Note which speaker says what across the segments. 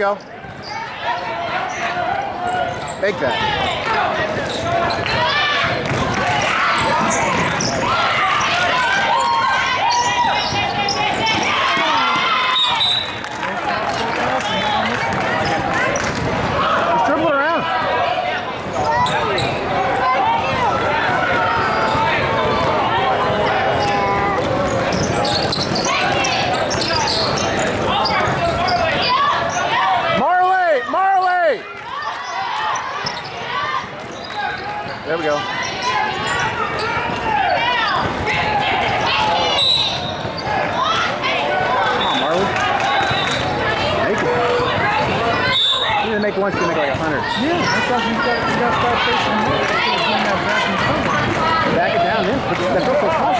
Speaker 1: go. Make that.
Speaker 2: Yeah, that's why you got, you got to start facing more. Back
Speaker 1: it down, yeah. That's also caution.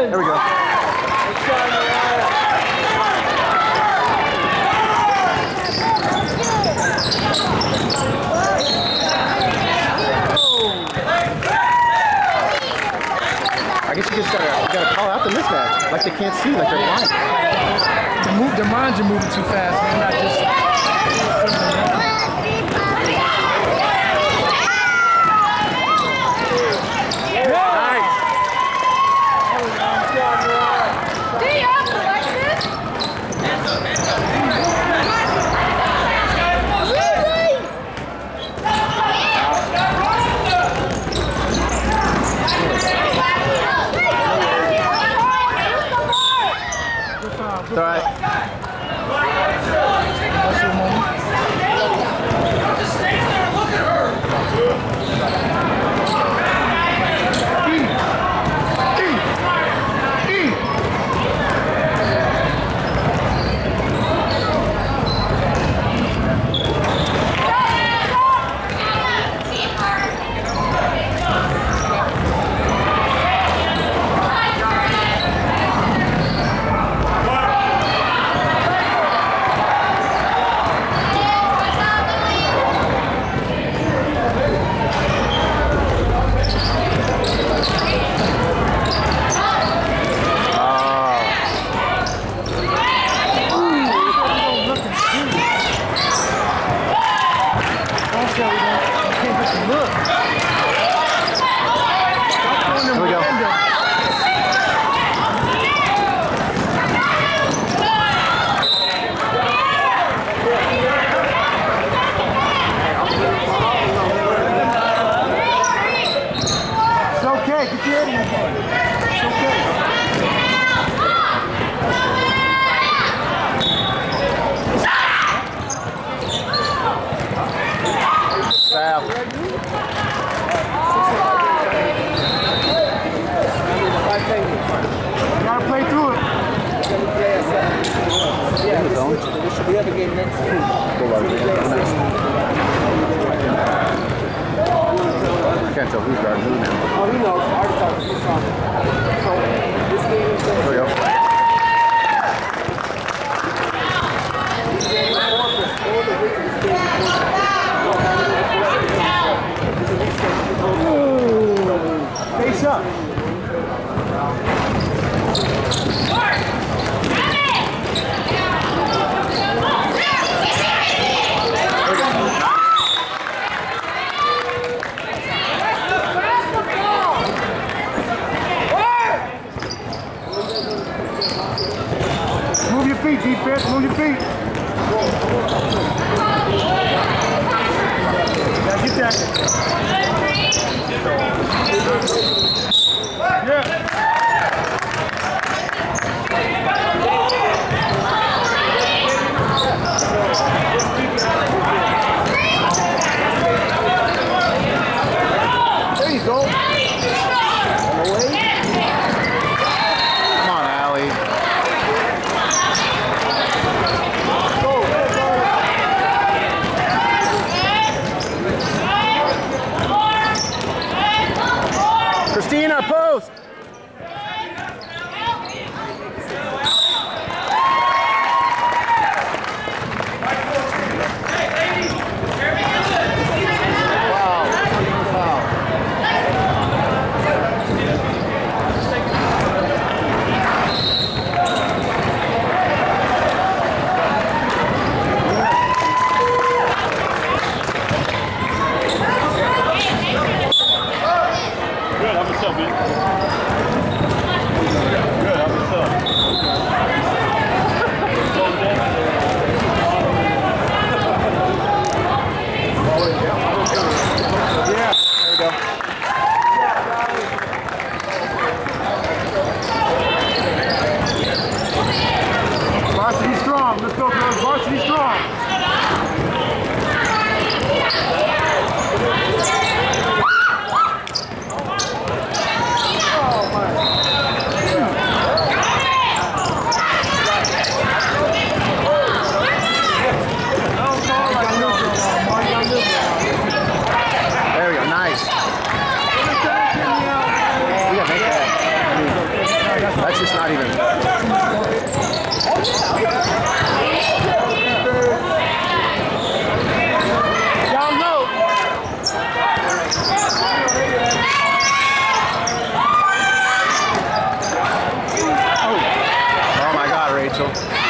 Speaker 1: There we go. I guess you just gotta, you gotta call out the mismatch. Like they can't see, like they're blind.
Speaker 2: The move, their minds are moving too fast. They're not just.
Speaker 1: Who's guarding who now. God, Rachel.